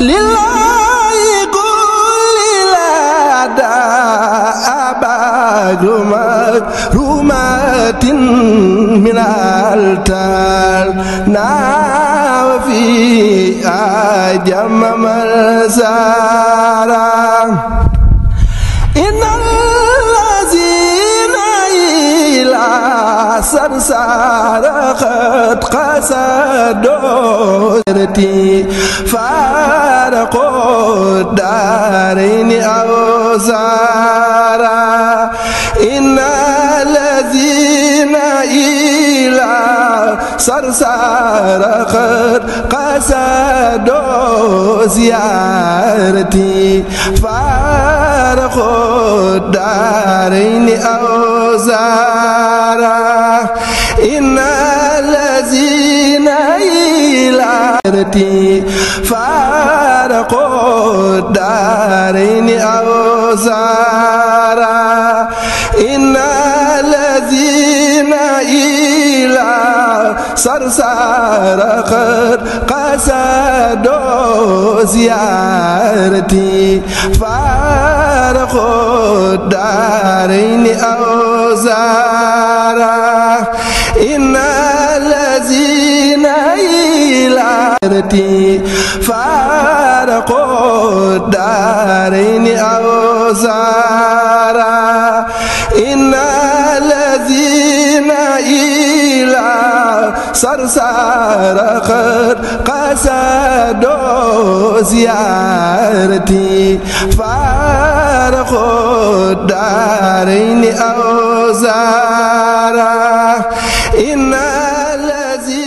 لله كل لدى أباد مكرمات من التال ناو في أجمم الزارا سرسار قد قصدوا فارقوا الدارين أوزارا إن الذين إلى سرسار قد قصدوا زيارتي فارقوا الدارين أوزارا إن الذين إلى فارقوا الدارين أوزارا إن الذين إلى صرصار قد قصدوا زيارتي فارقوا الدارين أوزارا الذين إلى فارقوا الدارين أوزارا. إن الذين إلى صرصار قد قصدوا زيارتي فارقوا الدارين أوزارا. إن Brasil.